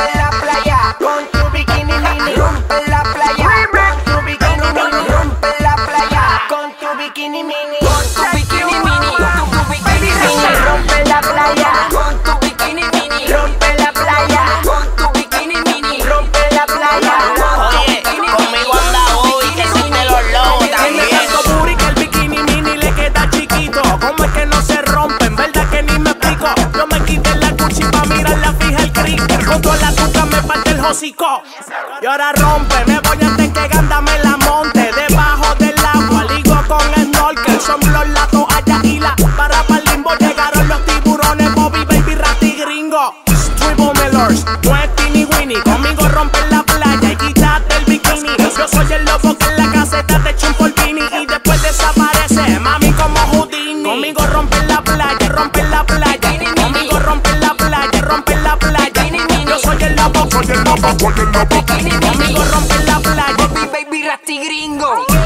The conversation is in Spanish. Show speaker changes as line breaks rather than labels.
Rompe la playa con tu bikini mini. Rompe la playa con tu bikini mini. Rompe la playa con tu bikini mini.
Con tu bikini mini, con tu bikini mini.
Rompe la playa
Con tu bikini mini.
Rompe la playa
Con tu bikini mini.
Rompe la playa
Oye, conmigo anda hoy, que existe los lobos
Tiene
también.
tanto booty que el bikini mini le queda chiquito. ¿Cómo es que no se rompe? En verdad que ni me explico. Yo me quité la Gucci el. Y ahora rompe, me voy antes que Ganda me la monte. Debajo del agua, ligo con snorkel. Son los la toalla y la para pa'l limbo. Llegaron los tiburones, Bobby, Baby, Ratty, Gringo. Triple Millers, no es Teeny Winnie. Conmigo rompen la playa y quítate el bikini. Yo soy el lobo que en la caseta te echa un polvini y después desaparece, mami como Houdini. Conmigo rompen la playa, rompen la playa. Conmigo rompen la playa.
Bobby Baby Rasty Gringo.